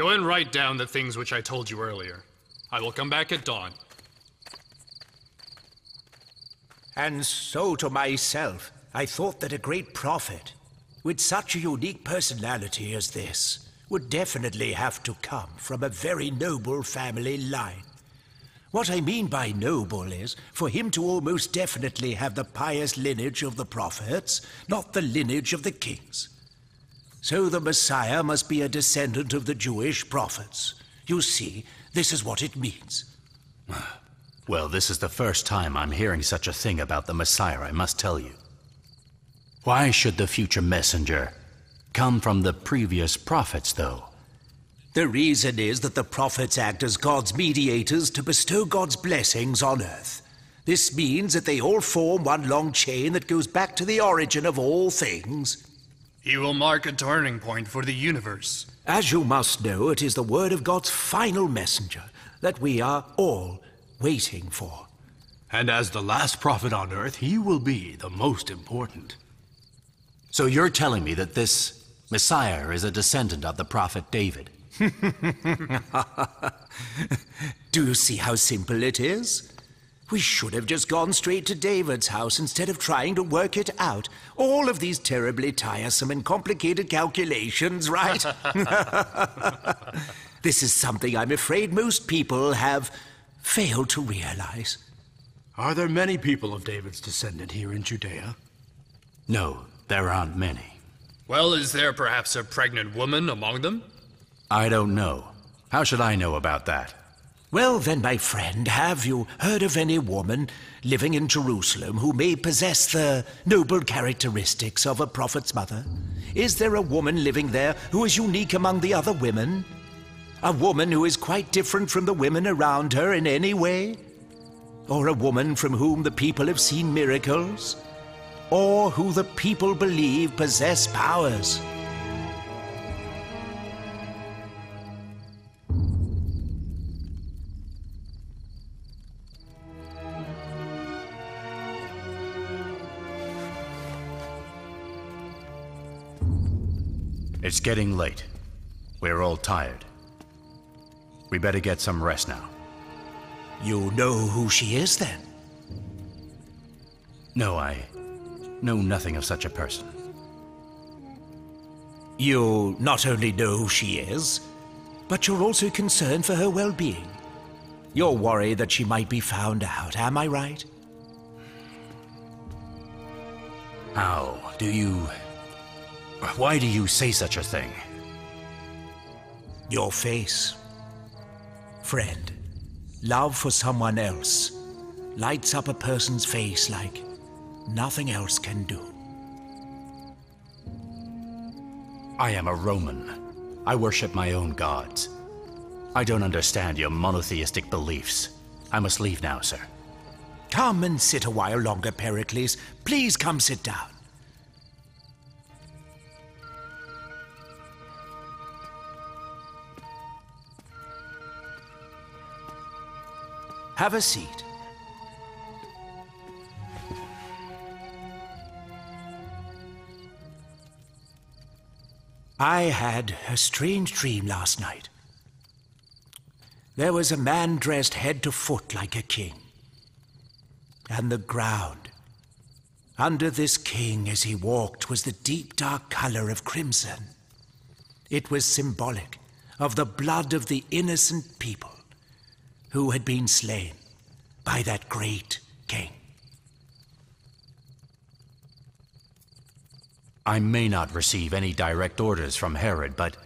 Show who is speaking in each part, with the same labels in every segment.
Speaker 1: Go and write down the things which I told you earlier. I will come back at dawn.
Speaker 2: And so to myself, I thought that a great prophet, with such a unique personality as this, would definitely have to come from a very noble family line. What I mean by noble is for him to almost definitely have the pious lineage of the prophets, not the lineage of the kings. So the Messiah must be a descendant of the Jewish prophets. You see, this is what it means.
Speaker 3: Well, this is the first time I'm hearing such a thing about the Messiah, I must tell you. Why should the future messenger come from the previous prophets, though?
Speaker 2: The reason is that the prophets act as God's mediators to bestow God's blessings on earth. This means that they all form one long chain that goes back to the origin of all things.
Speaker 1: He will mark a turning point for the universe.
Speaker 2: As you must know, it is the word of God's final messenger that we are all waiting for.
Speaker 4: And as the last prophet on earth, he will be the most important.
Speaker 3: So you're telling me that this Messiah is a descendant of the prophet David?
Speaker 2: Do you see how simple it is? We should have just gone straight to David's house instead of trying to work it out. All of these terribly tiresome and complicated calculations, right? this is something I'm afraid most people have failed to realize.
Speaker 4: Are there many people of David's descendant here in Judea?
Speaker 3: No, there aren't many.
Speaker 1: Well, is there perhaps a pregnant woman among them?
Speaker 3: I don't know. How should I know about that?
Speaker 2: Well, then, my friend, have you heard of any woman living in Jerusalem who may possess the noble characteristics of a prophet's mother? Is there a woman living there who is unique among the other women? A woman who is quite different from the women around her in any way? Or a woman from whom the people have seen miracles? Or who the people believe possess powers?
Speaker 3: It's getting late. We're all tired. We better get some rest now.
Speaker 2: You know who she is, then?
Speaker 3: No, I know nothing of such a person.
Speaker 2: You not only know who she is, but you're also concerned for her well being. You're worried that she might be found out, am I right?
Speaker 3: How do you. Why do you say such a thing?
Speaker 2: Your face. Friend, love for someone else lights up a person's face like nothing else can do.
Speaker 3: I am a Roman. I worship my own gods. I don't understand your monotheistic beliefs. I must leave now, sir.
Speaker 2: Come and sit a while longer, Pericles. Please come sit down. Have a seat. I had a strange dream last night. There was a man dressed head to foot like a king. And the ground under this king as he walked was the deep dark color of crimson. It was symbolic of the blood of the innocent people who had been slain by that great king.
Speaker 3: I may not receive any direct orders from Herod, but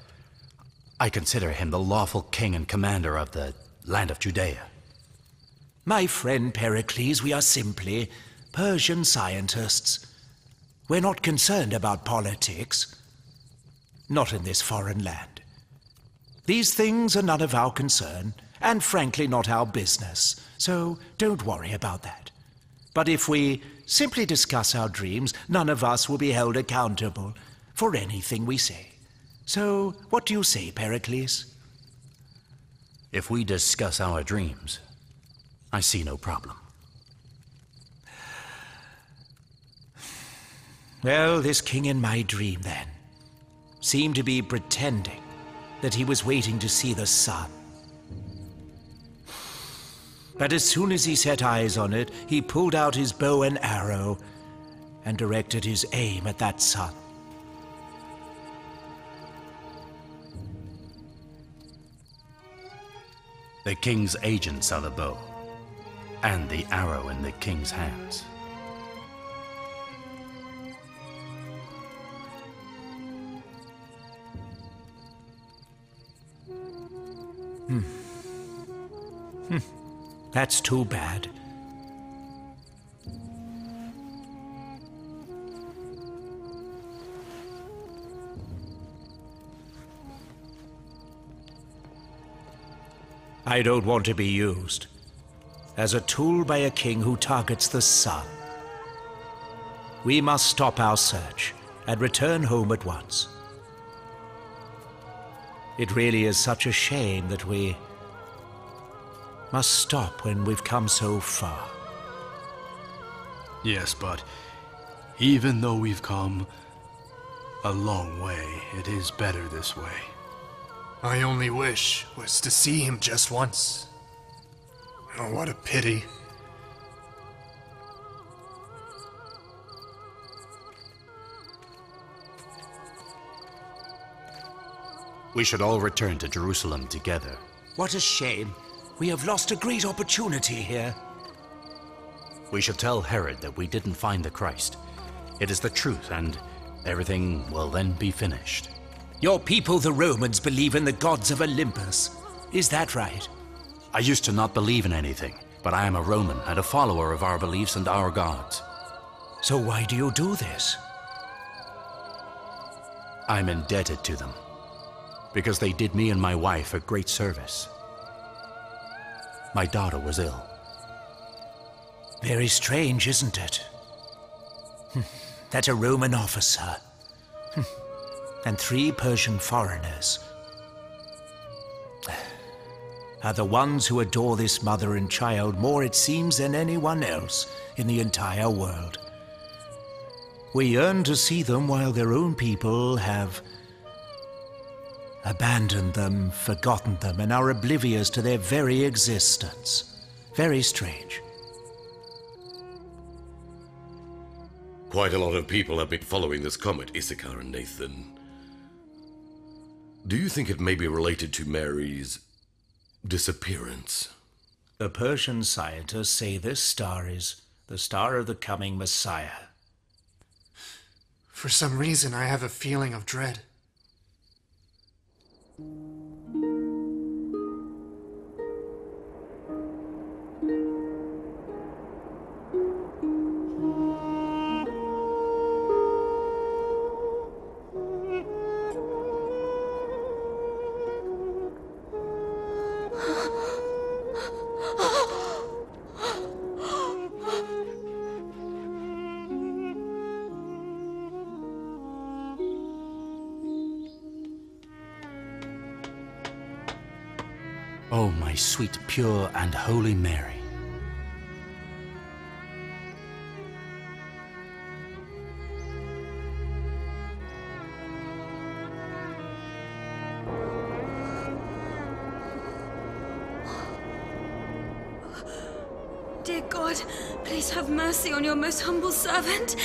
Speaker 3: I consider him the lawful king and commander of the land of Judea.
Speaker 2: My friend Pericles, we are simply Persian scientists. We're not concerned about politics. Not in this foreign land. These things are none of our concern, and frankly not our business, so don't worry about that. But if we simply discuss our dreams, none of us will be held accountable for anything we say. So, what do you say, Pericles?
Speaker 3: If we discuss our dreams, I see no problem.
Speaker 2: Well, this king in my dream, then, seemed to be pretending that he was waiting to see the sun. But as soon as he set eyes on it, he pulled out his bow and arrow and directed his aim at that sun.
Speaker 3: The king's agents are the bow, and the arrow in the king's hands.
Speaker 2: Hmm. Hmm. That's too bad. I don't want to be used as a tool by a king who targets the sun. We must stop our search and return home at once. It really is such a shame that we must stop when we've come so far.
Speaker 4: Yes, but even though we've come a long way, it is better this way.
Speaker 1: My only wish was to see him just once. Oh, what a pity.
Speaker 3: We should all return to Jerusalem together.
Speaker 2: What a shame. We have lost a great opportunity here.
Speaker 3: We shall tell Herod that we didn't find the Christ. It is the truth, and everything will then be finished.
Speaker 2: Your people, the Romans, believe in the gods of Olympus. Is that right?
Speaker 3: I used to not believe in anything, but I am a Roman and a follower of our beliefs and our gods.
Speaker 2: So why do you do this?
Speaker 3: I'm indebted to them, because they did me and my wife a great service. My daughter was ill.
Speaker 2: Very strange, isn't it? Hmm. that a Roman officer hmm. and three Persian foreigners are the ones who adore this mother and child more, it seems, than anyone else in the entire world. We yearn to see them while their own people have abandoned them, forgotten them, and are oblivious to their very existence. Very strange.
Speaker 5: Quite a lot of people have been following this comet, Issachar and Nathan. Do you think it may be related to Mary's disappearance?
Speaker 2: The Persian scientists say this star is the star of the coming Messiah.
Speaker 1: For some reason, I have a feeling of dread.
Speaker 3: Oh, my sweet, pure, and holy Mary.
Speaker 6: Dear God, please have mercy on your most humble servant.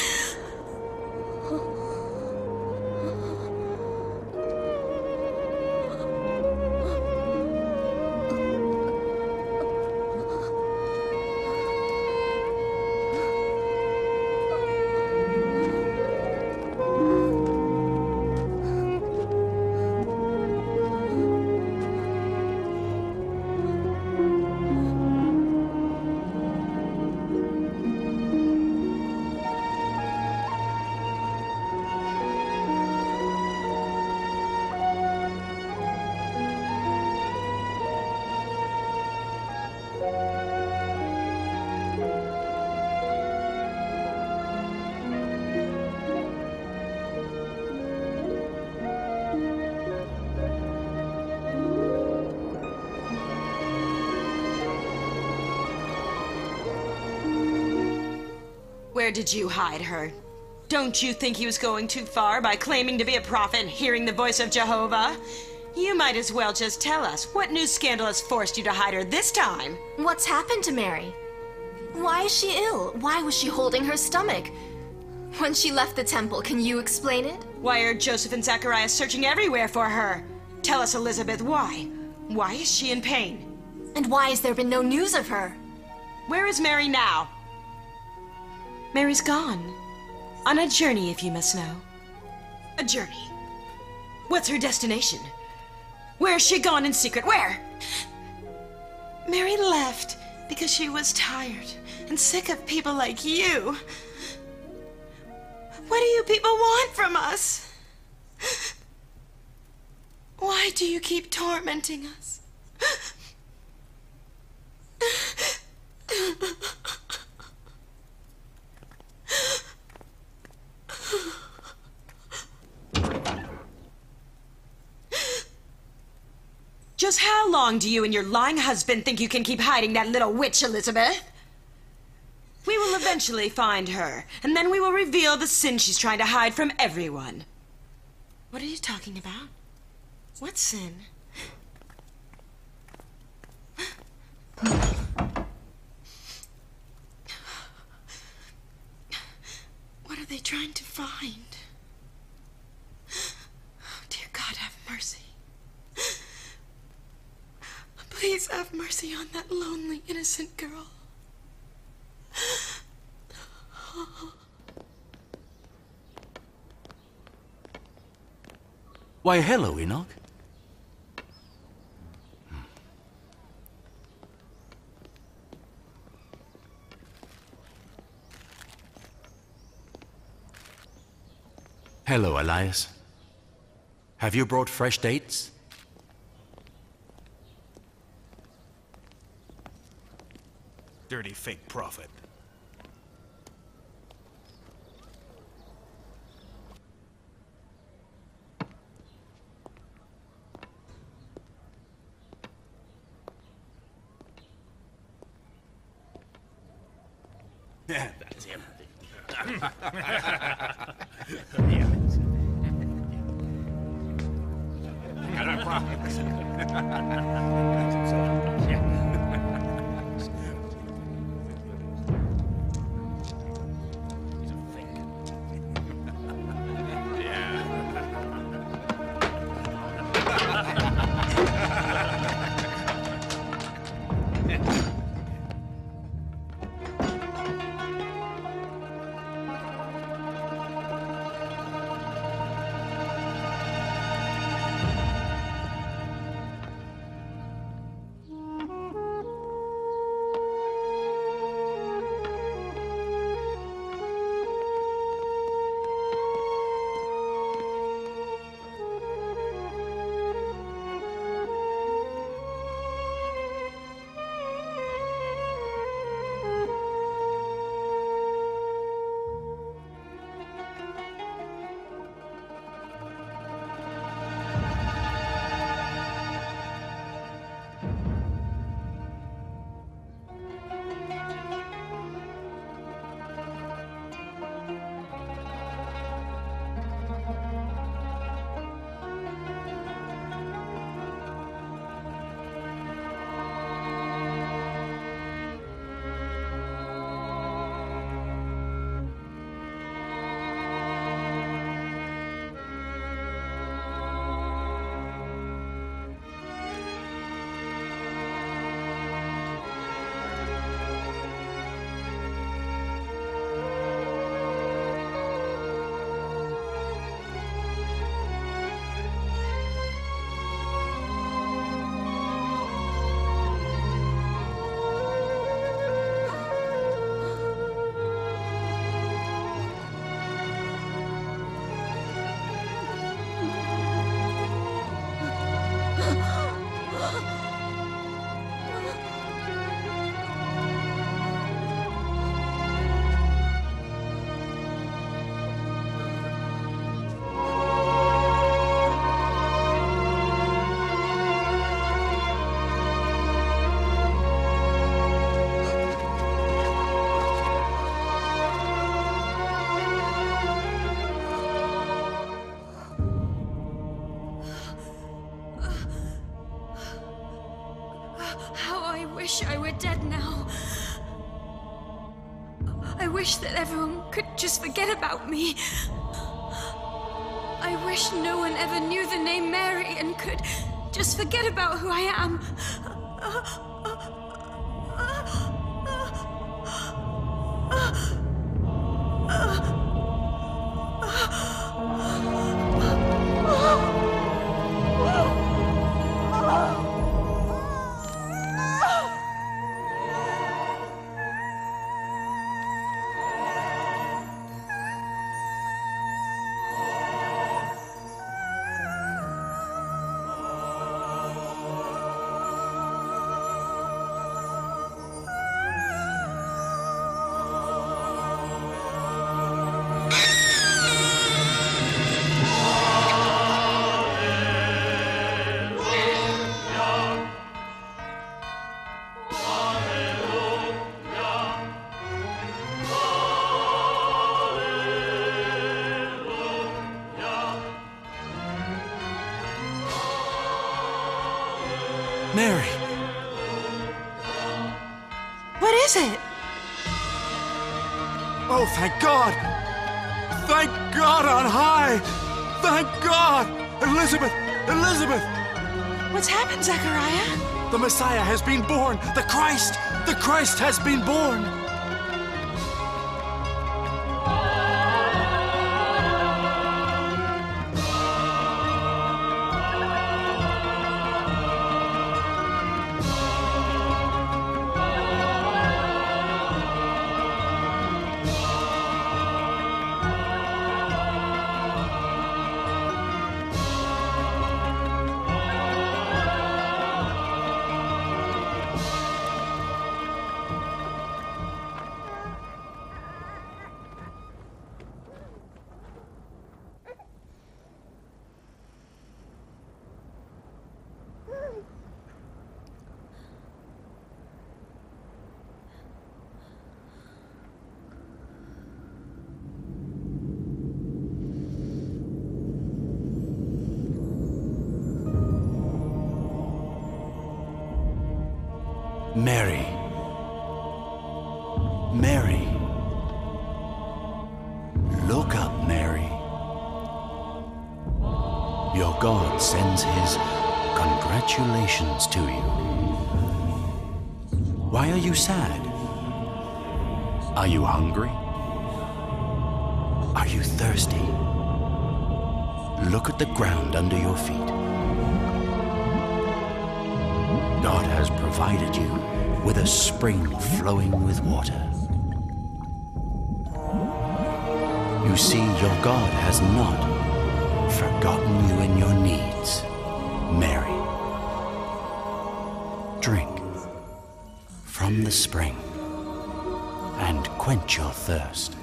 Speaker 7: Where did you hide her? Don't you think he was going too far by claiming to be a prophet and hearing the voice of Jehovah? You might as well just tell us. What new scandal has forced you to hide her this time?
Speaker 8: What's happened to Mary? Why is she ill? Why was she holding her stomach? When she left the temple, can you explain it?
Speaker 7: Why are Joseph and Zacharias searching everywhere for her? Tell us, Elizabeth, why? Why is she in pain?
Speaker 8: And why has there been no news of her?
Speaker 7: Where is Mary now? Mary's gone. On a journey, if you must know. A journey. What's her destination? Where's she gone in secret? Where? Mary left because she was tired and sick of people like you. What do you people want from us? Why do you keep tormenting us? Just how long do you and your lying husband think you can keep hiding that little witch, Elizabeth? We will eventually find her, and then we will reveal the sin she's trying to hide from everyone. What are you talking about? What sin? What are they trying to find? Oh, dear God, have mercy. Please have mercy on that lonely, innocent girl.
Speaker 3: Why, hello, Enoch. Hmm. Hello, Elias. Have you brought fresh dates?
Speaker 2: Dirty fake prophet.
Speaker 6: Just forget about me. I wish no one ever knew the name Mary and could just forget about who I am.
Speaker 3: Oh, thank God! Thank God on high! Thank God! Elizabeth! Elizabeth!
Speaker 7: What's happened, Zechariah?
Speaker 3: The Messiah has been born! The Christ! The Christ has been born! Mary. Look up, Mary. Your God sends his congratulations to you. Why are you sad? Are you hungry? Are you thirsty? Look at the ground under your feet. God has provided you with a spring flowing with water. You see, your God has not forgotten you in your needs, Mary. Drink from the spring and quench your thirst.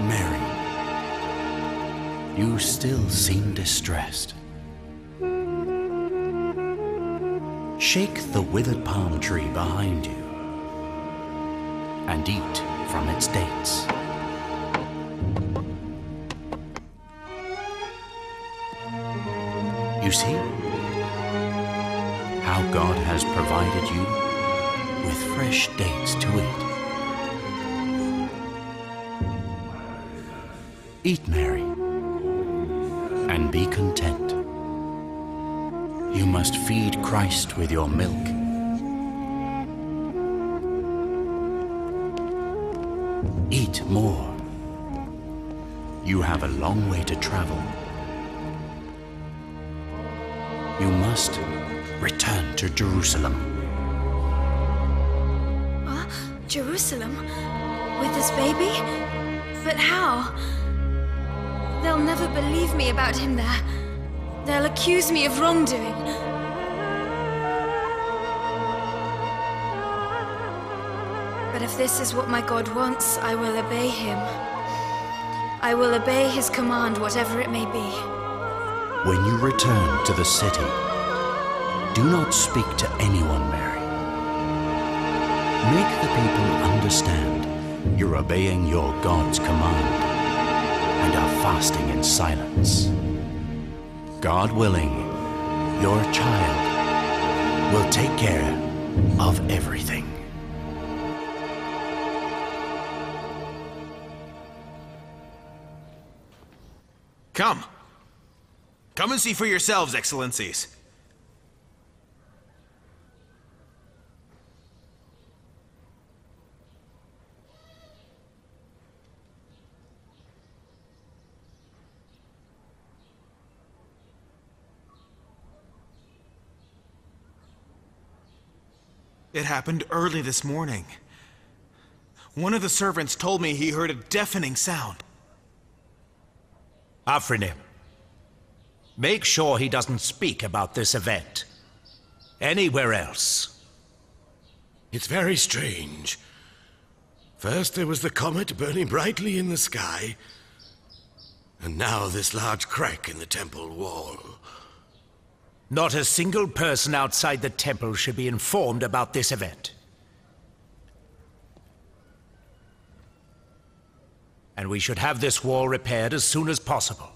Speaker 3: Mary, you still seem distressed. Shake the withered palm tree behind you and eat from its dates. You see how God has provided you with fresh dates to eat. Eat, Mary, and be content. You must feed Christ with your milk. Eat more. You have a long way to travel. You must return to Jerusalem.
Speaker 6: Jerusalem? With this baby? But how? They'll never believe me about him there. They'll accuse me of wrongdoing. But if this is what my God wants, I will obey him. I will obey his command, whatever it may be.
Speaker 3: When you return to the city, do not speak to anyone, Mary. Make the people understand you're obeying your God's command and are fasting in silence. God willing, your child will take care of everything.
Speaker 9: Come. Come and see for yourselves, Excellencies. It happened early this morning. One of the servants told me he heard a deafening sound.
Speaker 2: Afranim, make sure he doesn't speak about this event. Anywhere else.
Speaker 5: It's very strange. First there was the comet burning brightly in the sky, and now this large crack in the temple wall.
Speaker 2: Not a single person outside the temple should be informed about this event. And we should have this wall repaired as soon as possible.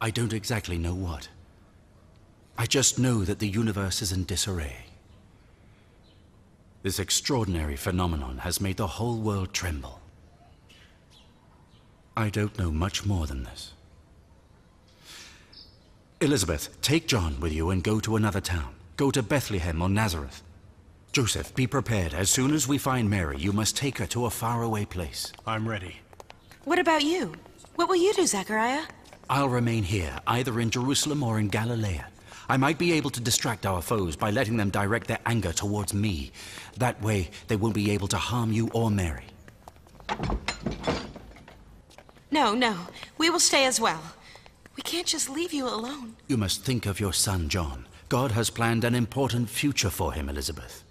Speaker 3: I don't exactly know what. I just know that the universe is in disarray. This extraordinary phenomenon has made the whole world tremble. I don't know much more than this. Elizabeth, take John with you and go to another town. Go to Bethlehem or Nazareth. Joseph, be prepared. As soon as we find Mary, you must take her to a faraway place.
Speaker 4: I'm ready.
Speaker 7: What about you? What will you do, Zechariah?
Speaker 3: I'll remain here, either in Jerusalem or in Galilee. I might be able to distract our foes by letting them direct their anger towards me. That way, they won't be able to harm you or Mary.
Speaker 7: No, no. We will stay as well. We can't just leave you alone.
Speaker 3: You must think of your son, John. God has planned an important future for him, Elizabeth.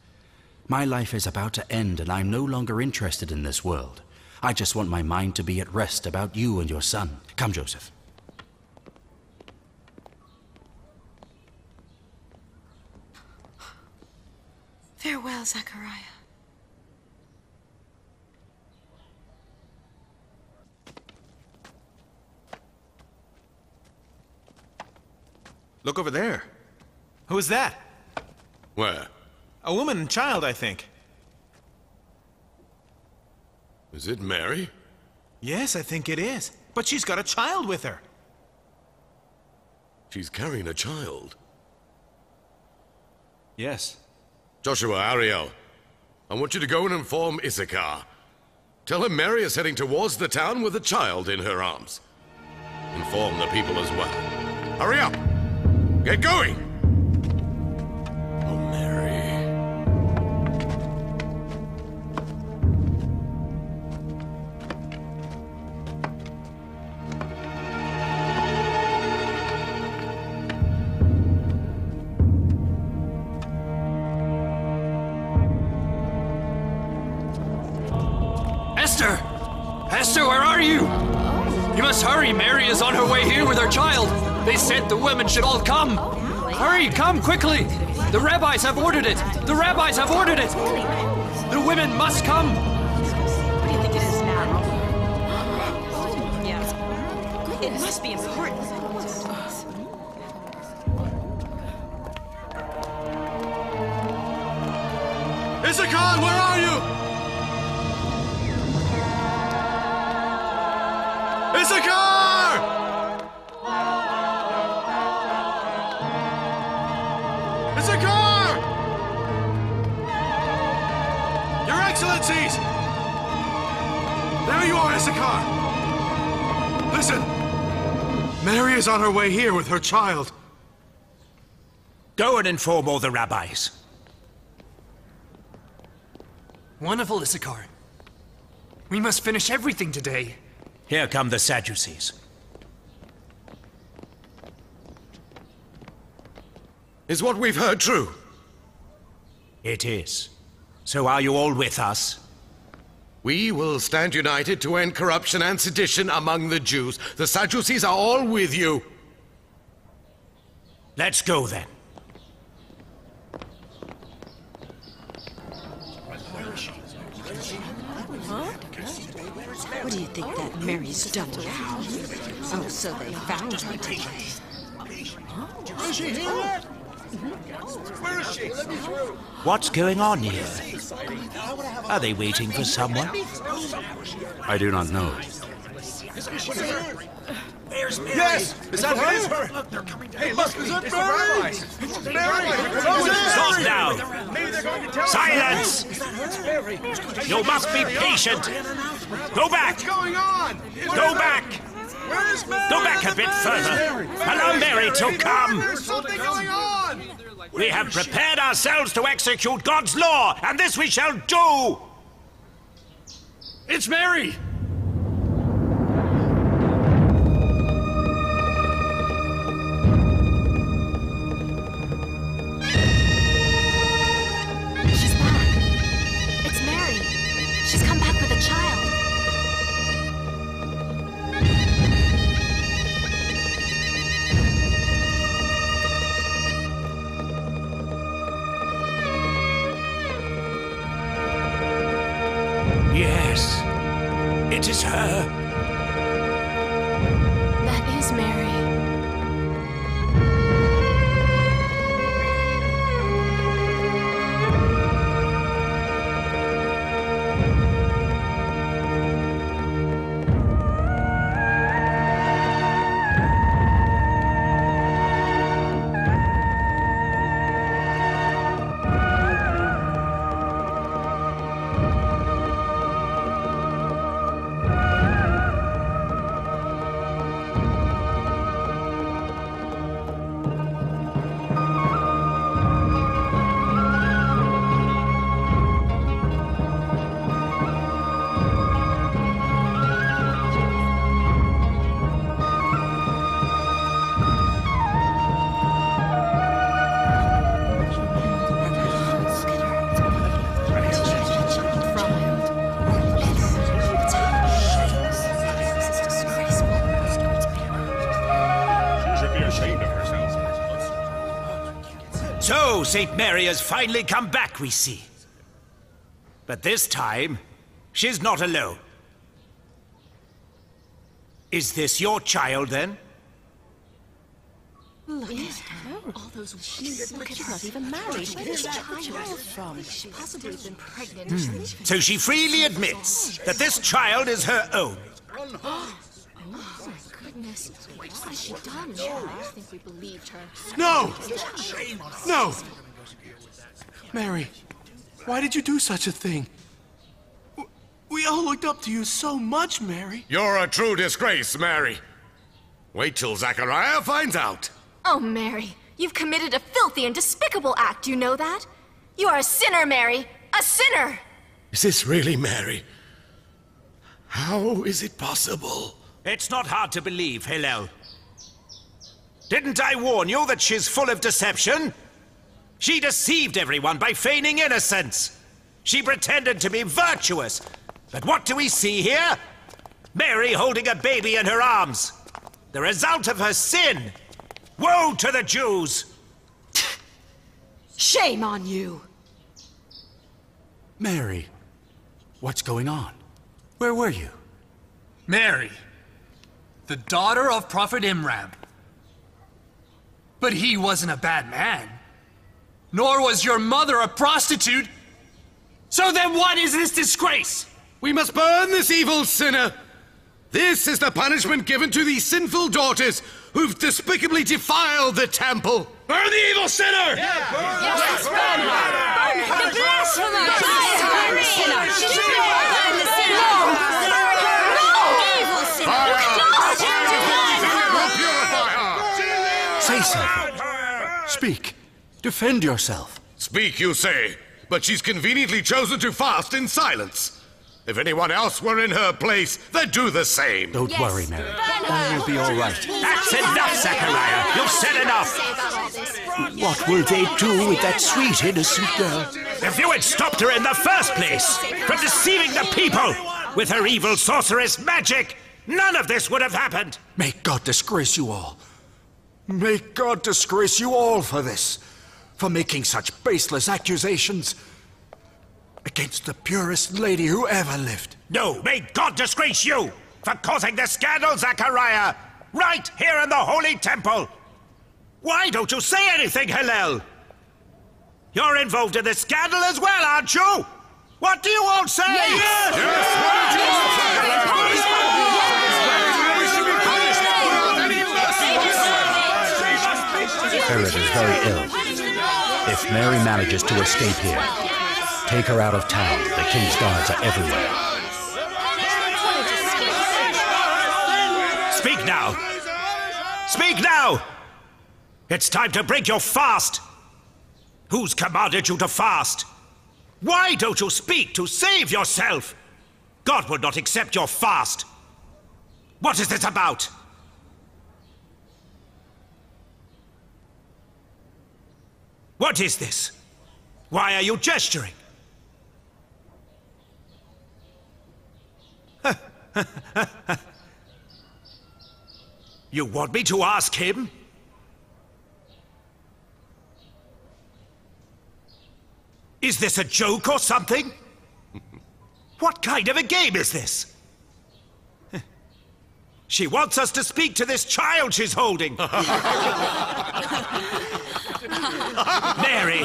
Speaker 3: My life is about to end, and I'm no longer interested in this world. I just want my mind to be at rest about you and your son. Come, Joseph.
Speaker 7: Farewell, Zechariah.
Speaker 9: Look over there. Who is that?
Speaker 5: Where?
Speaker 9: A woman and child, I think.
Speaker 5: Is it Mary?
Speaker 9: Yes, I think it is. But she's got a child with her.
Speaker 5: She's carrying a child.
Speaker 4: Yes.
Speaker 5: Joshua, Ariel, I want you to go and inform Issachar. Tell him Mary is heading towards the town with a child in her arms. Inform the people as well. Hurry up! Get going! Oh, Mary.
Speaker 10: Esther! Esther, where are you? You must hurry. Mary is on her way here with her child. They said the women should all come. Hurry, come quickly. The rabbis have ordered it. The rabbis have ordered it. The women must come.
Speaker 7: What do you think it is now? Yeah. It must be important.
Speaker 4: Is on her way here with her child.
Speaker 2: Go and inform all the rabbis.
Speaker 10: Wonderful, Issachar. We must finish everything today.
Speaker 2: Here come the Sadducees.
Speaker 5: Is what we've heard true?
Speaker 2: It is. So are you all with us?
Speaker 5: We will stand united to end corruption and sedition among the Jews. The Sadducees are all with you.
Speaker 2: Let's go then.
Speaker 7: What do you think that Mary's done now? Oh, so they found her today.
Speaker 11: Is she here? Where is she?
Speaker 2: What's going on here? Are they waiting for someone?
Speaker 3: I do not know.
Speaker 11: Where's Mary? Yes! Is that her? Look, they're coming down. Hey, look, is that Mary? It's Mary!
Speaker 2: Stop now! Silence! You must be patient. Go back!
Speaker 11: What's going on?
Speaker 2: Go back! Go back a bit further. Allow Mary to come.
Speaker 11: There's something going on!
Speaker 2: We have prepared ourselves to execute God's law, and this we shall do!
Speaker 10: It's Mary!
Speaker 2: St. Mary has finally come back, we see. But this time, she's not alone. Is this your child, then?
Speaker 12: Look at her. All those she's look at her. Not even married. Where is that child from? She possibly been pregnant.
Speaker 2: Hmm. So she freely admits that this child is her own.
Speaker 12: Oh my goodness. What has she done? I think we believed her.
Speaker 1: No! No! Mary, why did you do such a thing? We all looked up to you so much, Mary.
Speaker 5: You're a true disgrace, Mary. Wait till Zechariah finds out.
Speaker 8: Oh, Mary, you've committed a filthy and despicable act, you know that? You are a sinner, Mary! A sinner!
Speaker 5: Is this really Mary? How is it possible?
Speaker 2: It's not hard to believe, Hillel. Didn't I warn you that she's full of deception? She deceived everyone by feigning innocence. She pretended to be virtuous. But what do we see here? Mary holding a baby in her arms. The result of her sin. Woe to the Jews!
Speaker 7: Shame on you!
Speaker 3: Mary, what's going on? Where were you?
Speaker 10: Mary, the daughter of Prophet Imran. But he wasn't a bad man. Nor was your mother a prostitute. So then what is this disgrace?
Speaker 5: We must burn this evil sinner. This is the punishment given to these sinful daughters who've despicably defiled the temple. Burn the evil sinner!
Speaker 11: Yes,
Speaker 8: burn her! Burn her! The blasphemous! Die her! Sinner! She
Speaker 3: Say something. Speak. Defend yourself.
Speaker 5: Speak, you say, but she's conveniently chosen to fast in silence. If anyone else were in her place, they'd do the same.
Speaker 3: Don't worry, Mary. All will be all right.
Speaker 2: That's enough, Zechariah. You've said enough. What will they do with that sweet, innocent girl? If you had stopped her in the first place from deceiving the people with her evil sorceress magic, none of this would have happened.
Speaker 1: May God disgrace you all. May God disgrace you all for this. For making such baseless accusations against the purest lady who ever lived.
Speaker 2: No, may God disgrace you for causing this scandal, Zechariah, right here in the Holy Temple. Why don't you say anything, Hillel? You're involved in this scandal as well, aren't you? What do you all say?
Speaker 5: Yes! Yes! Yes!
Speaker 3: Herod is very ill. If Mary manages to escape here, take her out of town. The king's guards are everywhere.
Speaker 2: Speak now! Speak now! It's time to break your fast! Who's commanded you to fast? Why don't you speak to save yourself? God will not accept your fast. What is this about? What is this? Why are you gesturing? you want me to ask him? Is this a joke or something? What kind of a game is this? She wants us to speak to this child she's holding. Mary,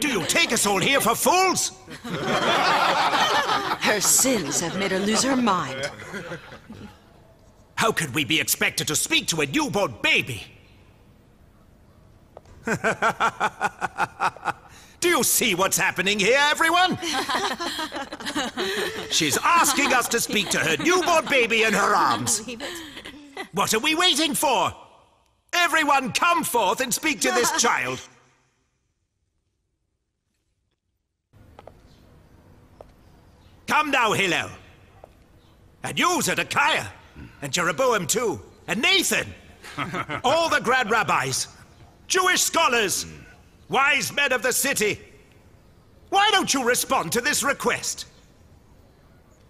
Speaker 2: do you take us all here for fools?
Speaker 7: Her sins have made her lose her mind.
Speaker 2: How could we be expected to speak to a newborn baby? Do you see what's happening here, everyone? She's asking us to speak to her newborn baby in her arms. What are we waiting for? Everyone come forth and speak to this child. Come now, Hillel. And you, Zedekiah. And Jeroboam, too. And Nathan. All the grand rabbis. Jewish scholars. Wise men of the city. Why don't you respond to this request?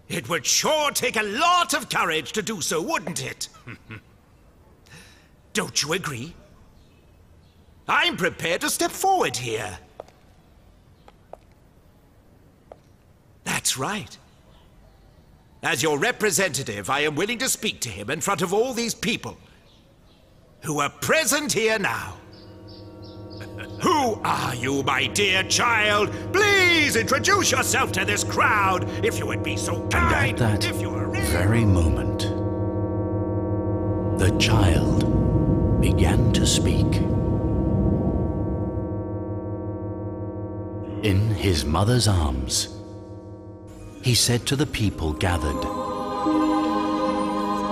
Speaker 2: It would sure take a lot of courage to do so, wouldn't it? Don't you agree? I'm prepared to step forward here. That's right. As your representative, I am willing to speak to him in front of all these people who are present here now. Who are you, my dear child? Please introduce yourself to this crowd, if you would be so kind.
Speaker 3: And At that
Speaker 2: if you are
Speaker 3: very moment, the child began to speak. In his mother's arms, he said to the people gathered,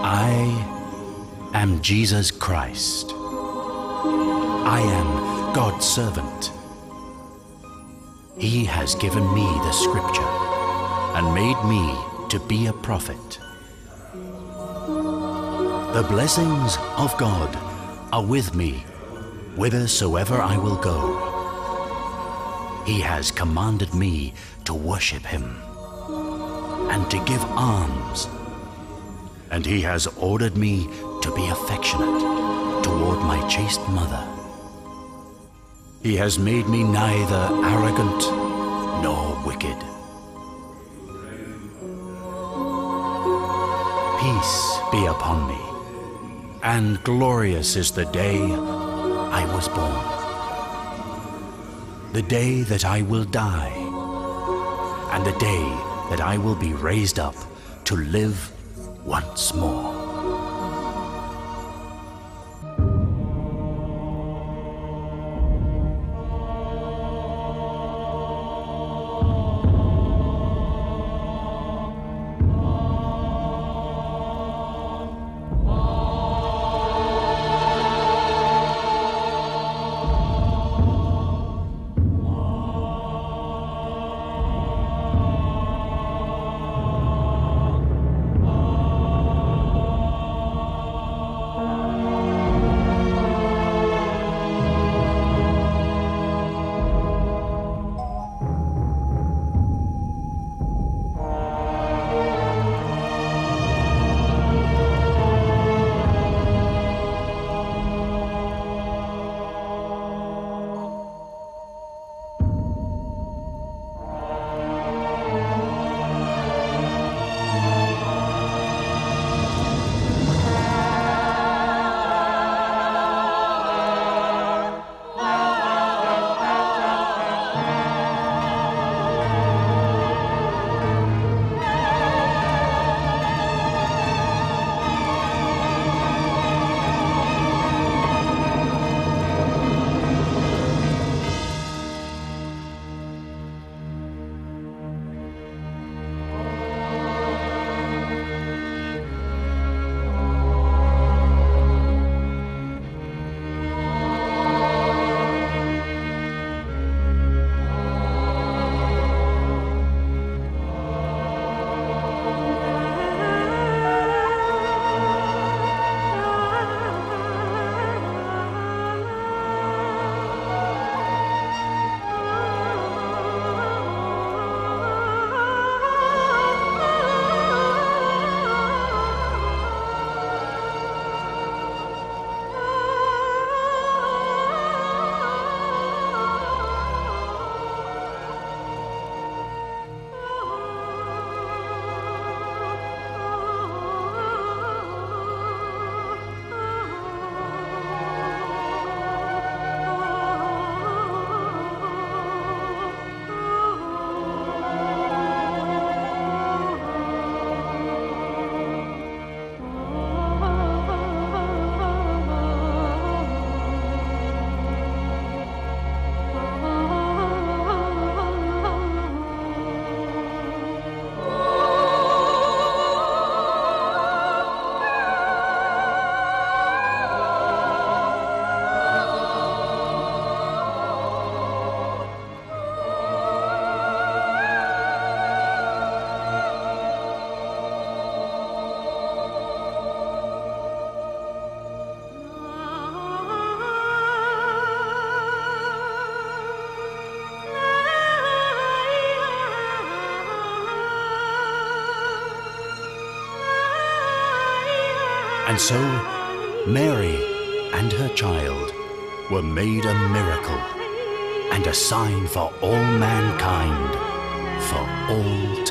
Speaker 3: I am Jesus Christ. I am God's servant. He has given me the scripture and made me to be a prophet. The blessings of God are with me whithersoever I will go. He has commanded me to worship him and to give alms. And he has ordered me to be affectionate toward my chaste mother. He has made me neither arrogant nor wicked. Peace be upon me, and glorious is the day I was born. The day that I will die, and the day that I will be raised up to live once more. And so, Mary and her child were made a miracle and a sign for all mankind for all.